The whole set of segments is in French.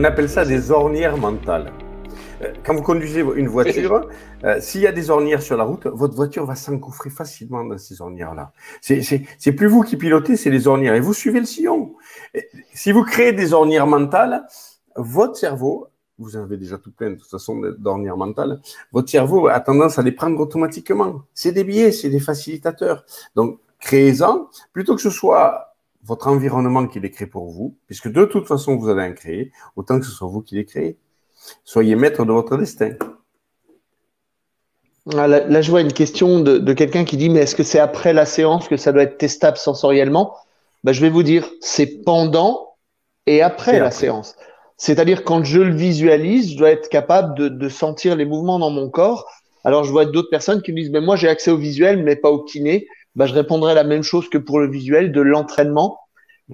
On appelle ça des ornières mentales. Euh, quand vous conduisez une voiture, euh, s'il y a des ornières sur la route, votre voiture va s'engouffrer facilement dans ces ornières-là. C'est plus vous qui pilotez, c'est les ornières. Et vous suivez le sillon. si vous créez des ornières mentales, votre cerveau, vous en avez déjà tout plein de toute façon d'ornières mentales, votre cerveau a tendance à les prendre automatiquement. C'est des biais, c'est des facilitateurs. Donc, créez-en, plutôt que ce soit votre environnement qui les crée pour vous, puisque de toute façon vous allez en créer, autant que ce soit vous qui les créez. Soyez maître de votre destin. Ah, là, je vois une question de, quelqu'un qui dit Mais est-ce que c'est après la séance que ça doit être testable sensoriellement? Ben, Je vais vous dire c'est pendant et après la séance. C'est-à-dire, quand je le visualise, je dois être capable de, sentir les mouvements dans mon corps. Alors, je vois d'autres personnes qui me disent Mais moi, j'ai accès au visuel, mais pas au kiné. Ben, je répondrai la même chose que pour le visuel, de l'entraînement.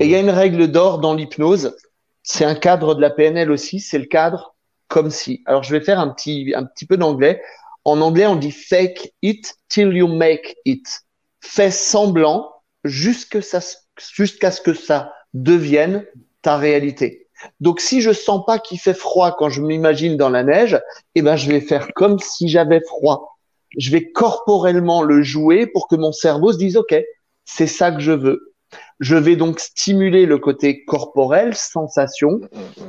Et il y a une règle d'or dans l'hypnose. C'est un cadre de la PNL aussi. C'est le cadre comme si. Alors, je vais faire un petit, un petit peu d'anglais. En anglais, on dit fake it till you make it. Fais semblant jusqu'à ce que ça devienne ta réalité. Donc, si je sens pas qu'il fait froid quand je m'imagine dans la neige, eh ben, je vais faire comme si j'avais froid. Je vais corporellement le jouer pour que mon cerveau se dise, OK, c'est ça que je veux. Je vais donc stimuler le côté corporel, sensation,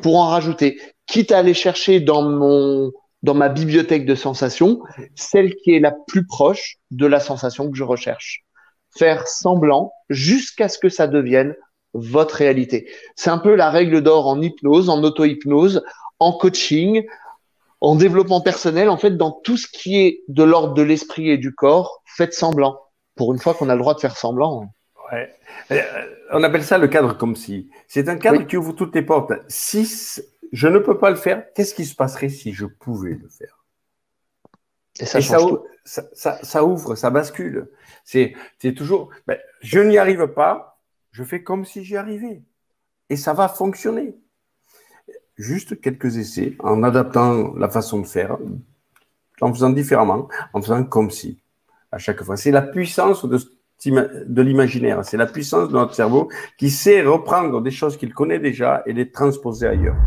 pour en rajouter quitte à aller chercher dans mon dans ma bibliothèque de sensations celle qui est la plus proche de la sensation que je recherche. Faire semblant jusqu'à ce que ça devienne votre réalité. C'est un peu la règle d'or en hypnose, en auto-hypnose, en coaching, en développement personnel, en fait, dans tout ce qui est de l'ordre de l'esprit et du corps, faites semblant. Pour une fois qu'on a le droit de faire semblant. Ouais. Euh, on appelle ça le cadre comme si. C'est un cadre qui ouvre toutes les portes. Si je ne peux pas le faire, qu'est-ce qui se passerait si je pouvais le faire? Et ça, ça, ouvre, ça bascule. C'est toujours, ben, je n'y arrive pas, je fais comme si j'y arrivais. Et ça va fonctionner. Juste quelques essais, en adaptant la façon de faire, en faisant différemment, en faisant comme si, à chaque fois. C'est la puissance de, de l'imaginaire, c'est la puissance de notre cerveau qui sait reprendre des choses qu'il connaît déjà et les transposer ailleurs.